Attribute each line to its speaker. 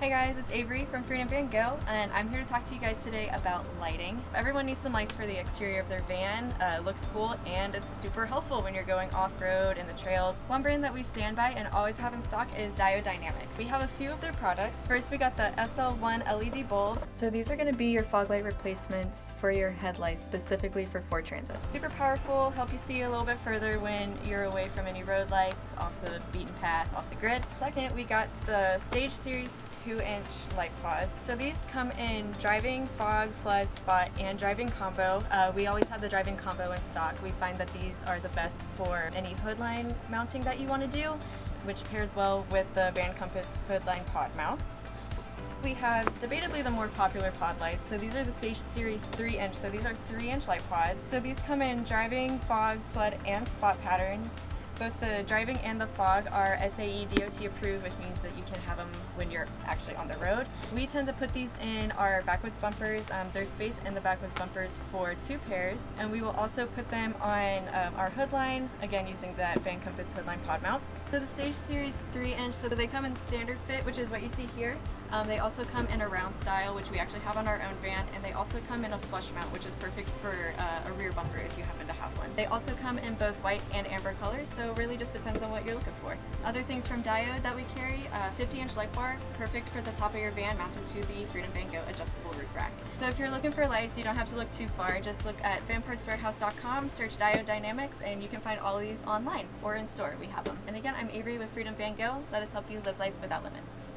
Speaker 1: Hey guys, it's Avery from Freedom Van Go, and I'm here to talk to you guys today about lighting. Everyone needs some lights for the exterior of their van. Uh, it looks cool and it's super helpful when you're going off-road in the trails. One brand that we stand by and always have in stock is Diode Dynamics. We have a few of their products. First, we got the SL1 LED bulbs. So these are going to be your fog light replacements for your headlights, specifically for Ford Transit. Super powerful, help you see a little bit further when you're away from any road lights, off the beaten path, off the grid. Second, we got the Stage Series 2 2 inch light pods. So these come in driving, fog, flood, spot, and driving combo. Uh, we always have the driving combo in stock. We find that these are the best for any hoodline mounting that you want to do, which pairs well with the Van Compass hoodline pod mounts. We have debatably the more popular pod lights. So these are the Stage Series 3 inch. So these are 3 inch light pods. So these come in driving, fog, flood, and spot patterns. Both the driving and the fog are SAE DOT approved, which means that you can have them you're actually on the road. We tend to put these in our backwoods bumpers. Um, there's space in the backwoods bumpers for two pairs, and we will also put them on um, our hood line, again using that Van Compass hoodline pod mount. So the Stage Series 3 inch, so they come in standard fit, which is what you see here. Um, they also come in a round style, which we actually have on our own van, and they also come in a flush mount, which is perfect for uh, a rear bumper if you happen to have one. They also come in both white and amber colors, so really just depends on what you're looking for. Other things from Diode that we carry, 50-inch uh, light bar, perfect for the top of your van mounted to the Freedom Van Go adjustable roof rack. So if you're looking for lights, you don't have to look too far. Just look at vanpartswarehouse.com, search Diode Dynamics, and you can find all of these online or in store. We have them. And again, I'm Avery with Freedom Van Go. Let us help you live life without limits.